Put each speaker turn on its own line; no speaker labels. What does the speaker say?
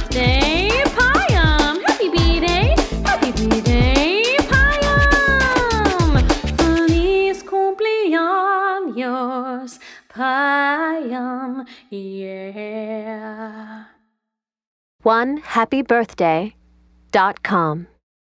birthday, Payam! Happy B-Day! Happy B-Day, Payam! Feliz cumpleaños, Payam, yeah!
One happy birthday dot com.